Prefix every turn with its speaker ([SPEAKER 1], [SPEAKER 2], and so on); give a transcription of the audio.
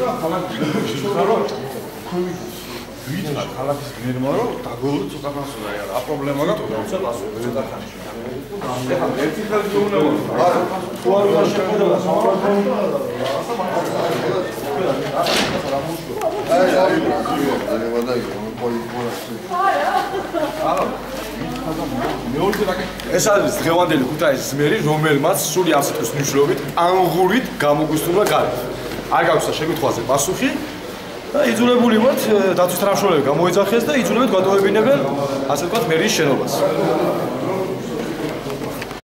[SPEAKER 1] და ქალაქის შეხარო ვიწყა ქალაქის გერმა რომ დაგოლო ცოტა ფასურა რა პრობლემა და ცოტა ცოტა ხანში ეხლა ერთი ხალხი უნდა არა თუ არ უნდა შეხედა სამართლო აი აი აი ვადაი მოი ეს არის დღევანდელი ქუთაისის მერი, რომელმაც სული ამ სიტყვის მნიშვნელობით ანღურით გამოგვისურვა გარეთ. არ გაქვს და შეკითხვაზე პასუხი. და იძულებული ვართ დაცვის თანამშრომლები გამოიძახეს და იძულებთ გვატოვებინებენ ასე ვთქვათ მერის შენობას.